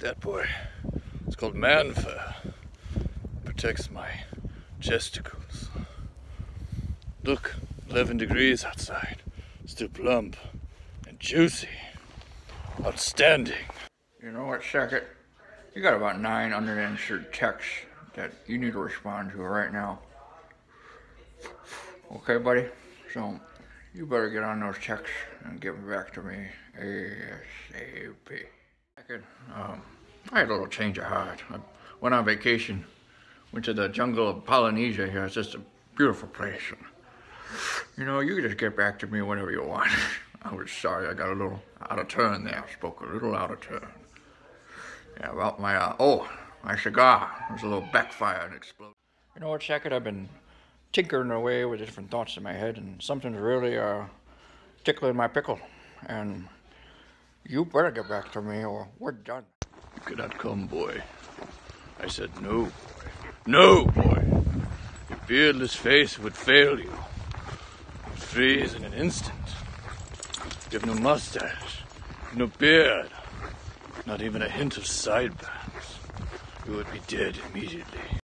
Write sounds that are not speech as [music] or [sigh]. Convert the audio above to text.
that, boy. It's called man fur. Protects my chesticles. Look, 11 degrees outside. Still plump and juicy. Outstanding. You know what, Sackett? You got about nine unanswered texts that you need to respond to right now. Okay, buddy? So, you better get on those texts and get them back to me ASAP. Sackett, um, I had a little change of heart. I went on vacation, went to the jungle of Polynesia here. It's just a beautiful place. You know, you can just get back to me whenever you want. [laughs] I was sorry I got a little out of turn there. I spoke a little out of turn. Yeah, about my, uh, oh, my cigar. Was a little backfire and exploded. You know what, Sackett? I've been tinkering away with different thoughts in my head, and something's really uh, tickling my pickle. And you better get back to me, or we're done. You cannot come, boy. I said no, boy. No, boy. Your beardless face would fail you. You'd freeze in an instant. You have no mustache, no beard, not even a hint of sideburns. You would be dead immediately.